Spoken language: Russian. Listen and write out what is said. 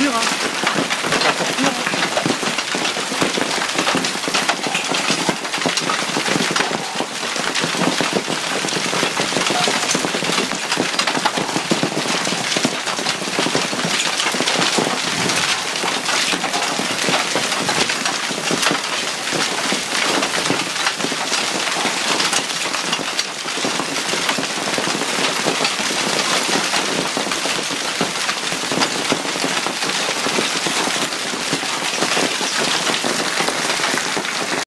Вера.